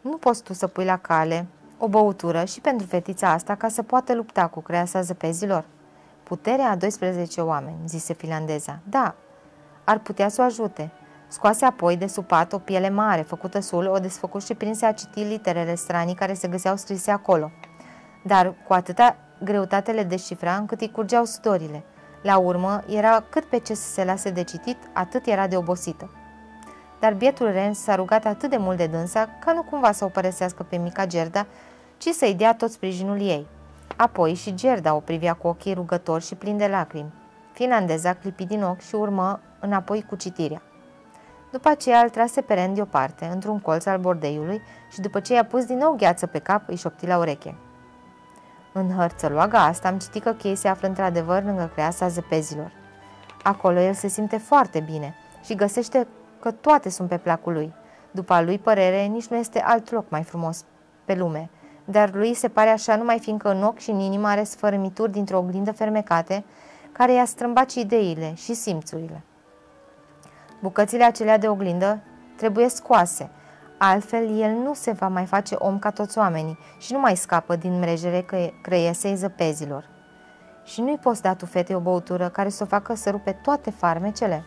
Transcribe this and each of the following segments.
Nu poți tu să pui la cale o băutură și pentru fetița asta ca să poată lupta cu creasa zăpezilor? Puterea a 12 oameni, zise finlandeza. Da, ar putea să o ajute. Scoase apoi de sub pat o piele mare, făcută sul, o desfăcut și prinse a citi literele stranii care se găseau scrise acolo. Dar cu atâta greutate le descifra încât îi curgeau sudorile. La urmă, era cât pe ce să se lase de citit, atât era de obosită. Dar bietul Ren s-a rugat atât de mult de dânsa ca nu cumva să o părăsească pe mica Gerda, ci să-i dea tot sprijinul ei. Apoi și Gerda o privea cu ochii rugători și plini de lacrimi. Finlandeza clipi din ochi și urmă înapoi cu citirea. După aceea îl trase pe Ren deoparte, într-un colț al bordeiului și după ce i-a pus din nou gheață pe cap, îi șopti la ureche. În hărțăloaga asta am citit că Chei se află într-adevăr lângă creasa zăpezilor. Acolo el se simte foarte bine și găsește că toate sunt pe placul lui. După a lui părere, nici nu este alt loc mai frumos pe lume, dar lui se pare așa numai fiindcă în ochi și în inimă are sfărâmituri dintr-o oglindă fermecate, care i-a strâmbat și ideile și simțurile. Bucățile acelea de oglindă trebuie scoase, altfel el nu se va mai face om ca toți oamenii și nu mai scapă din mrejere creiesei zăpezilor. Și nu-i poți da tu fetei o băutură care să o facă să rupe toate farmecele?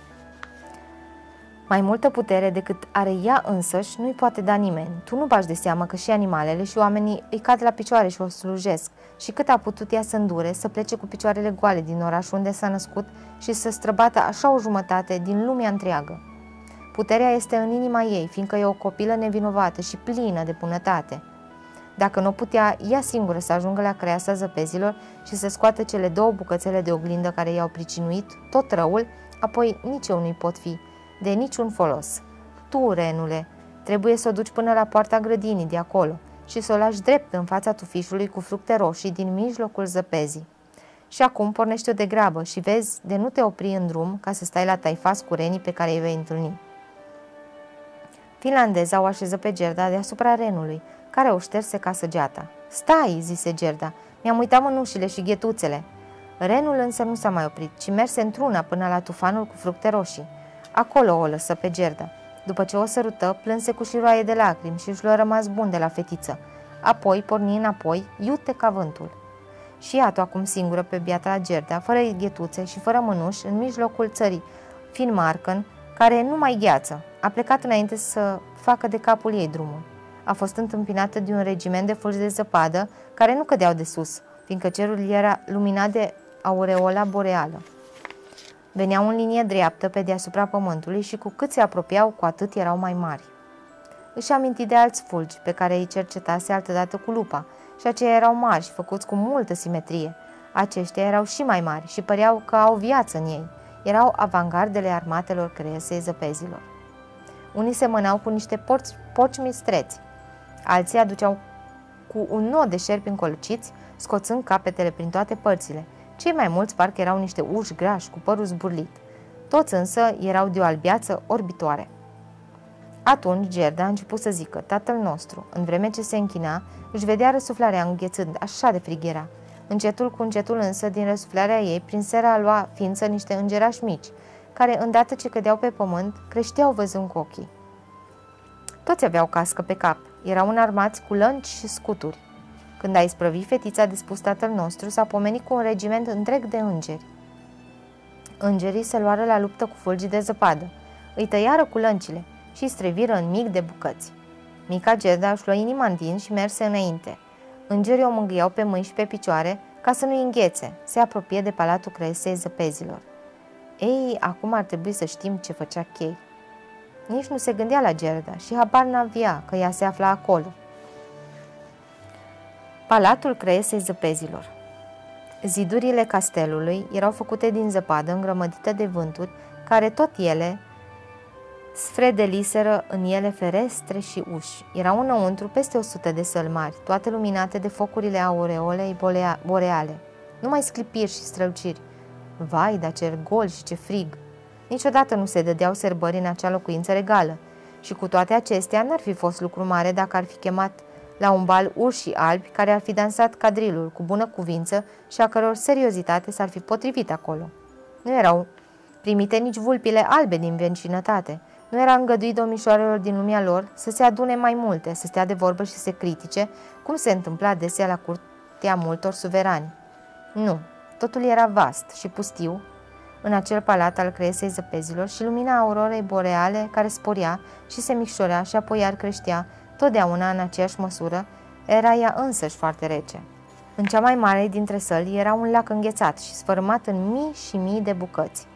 Mai multă putere decât are ea însăși nu-i poate da nimeni. Tu nu bași de seamă că și animalele și oamenii îi cad la picioare și o slujesc și cât a putut ea să îndure, să plece cu picioarele goale din oraș unde s-a născut și să străbată așa o jumătate din lumea întreagă. Puterea este în inima ei, fiindcă e o copilă nevinovată și plină de bunătate. Dacă nu putea ea singură să ajungă la creasa zăpezilor și să scoată cele două bucățele de oglindă care i-au pricinuit tot răul, apoi nici eu nu-i pot fi, de niciun folos. Tu, renule, trebuie să o duci până la poarta grădinii de acolo și să o lași drept în fața tufișului cu fructe roșii din mijlocul zăpezii. Și acum pornește-o de grabă și vezi de nu te opri în drum ca să stai la taifas cu renii pe care îi vei întâlni. Finlandeza o așeză pe Gerda deasupra renului, care o șterse ca săgeata. Stai, zise Gerda, mi-am uitat mânușile și ghetuțele. Renul însă nu s-a mai oprit, ci merse într-una până la tufanul cu fructe roșii. Acolo o lăsă pe Gerda. După ce o sărută, plânse cu șiroaie de lacrimi și își l-a rămas bun de la fetiță. Apoi porni înapoi, iute ca vântul. Și iată acum singură pe biata Gerda, fără ghetuțe și fără mânuși, în mijlocul țării, fiind Marcan, care nu mai gheață. A plecat înainte să facă de capul ei drumul. A fost întâmpinată de un regiment de fulgi de zăpadă care nu cădeau de sus, fiindcă cerul era luminat de aureola boreală. Veneau în linie dreaptă pe deasupra pământului și cu cât se apropiau, cu atât erau mai mari. Își aminti de alți fulgi pe care îi cercetase altădată cu lupa și aceia erau mari și făcuți cu multă simetrie. Aceștia erau și mai mari și păreau că au viață în ei. Erau avangardele armatelor creesei zăpezilor. Unii semănau cu niște porci, porci mistreți, alții aduceau cu un nod de șerpi încolciți, scoțând capetele prin toate părțile – cei mai mulți parcă erau niște urși grași cu părul zburlit. Toți însă erau de o albiață orbitoare. Atunci Gerda a început să zică, tatăl nostru, în vreme ce se închina, își vedea răsuflarea înghețând, așa de frig era. Încetul cu încetul însă, din răsuflarea ei, prin sera lua ființă niște îngerași mici, care, îndată ce cădeau pe pământ, creșteau văzând cu ochii. Toți aveau cască pe cap, erau înarmați cu lănci și scuturi. Când a isprăvit fetița de spus tatăl nostru, s-a pomenit cu un regiment întreg de îngeri. Îngerii se luară la luptă cu fulgi de zăpadă, îi tăiară cu lăncile și streviră în mic de bucăți. Mica Gerda își lua inima în din și merse înainte. Îngerii o mângâiau pe mâini și pe picioare ca să nu-i înghețe, se apropie de palatul creesei zăpezilor. Ei, acum ar trebui să știm ce făcea Chei. Nici nu se gândea la Gerda și habar n-avea că ea se afla acolo. Palatul Creesei Zăpezilor Zidurile castelului erau făcute din zăpadă îngrămădită de vânturi, care tot ele sfredeliseră în ele ferestre și uși. Erau înăuntru peste o sută de sălmari, toate luminate de focurile aureolei boreale. Numai sclipiri și străluciri. Vai, dar ce gol și ce frig! Niciodată nu se dădeau serbări în acea locuință regală. Și cu toate acestea n-ar fi fost lucru mare dacă ar fi chemat la un bal urși albi care ar fi dansat cadrilul cu bună cuvință și a căror seriozitate s-ar fi potrivit acolo. Nu erau primite nici vulpile albe din vecinătate, Nu era îngăduit domnișoarelor din lumea lor să se adune mai multe, să stea de vorbă și să se critique, cum se întâmpla adesea la curtea multor suverani. Nu, totul era vast și pustiu, în acel palat al creiesei zăpezilor și lumina aurorei boreale care sporia și se micșorea și apoi iar creștea, totdeauna în aceeași măsură, era ea însăși foarte rece. În cea mai mare dintre săli era un lac înghețat și sfărâmat în mii și mii de bucăți.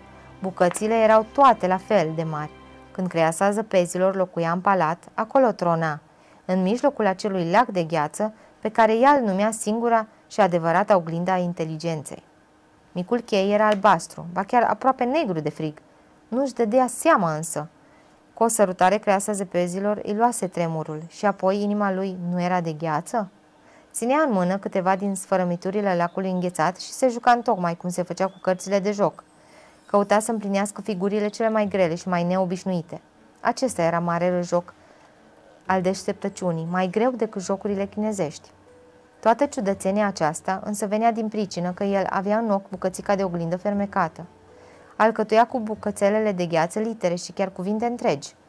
Bucățile erau toate la fel de mari. Când creasa zăpezilor locuia în palat, acolo trona, în mijlocul acelui lac de gheață, pe care ea îl numea singura și adevărata oglinda a inteligenței. Micul chei era albastru, ba chiar aproape negru de frig. Nu-și dădea seama însă. Cu o sărutare creasa zăpezilor îi luase tremurul și apoi inima lui nu era de gheață? Ținea în mână câteva din sfărămiturile lacului înghețat și se juca tocmai cum se făcea cu cărțile de joc. Căuta să împlinească figurile cele mai grele și mai neobișnuite. Acesta era marele joc al deșteptăciunii, mai greu decât jocurile chinezești. Toată ciudățenia aceasta însă venea din pricină că el avea în ochi bucățica de oglindă fermecată. Alcătuia cu bucățelele de gheață litere și chiar cuvinte întregi –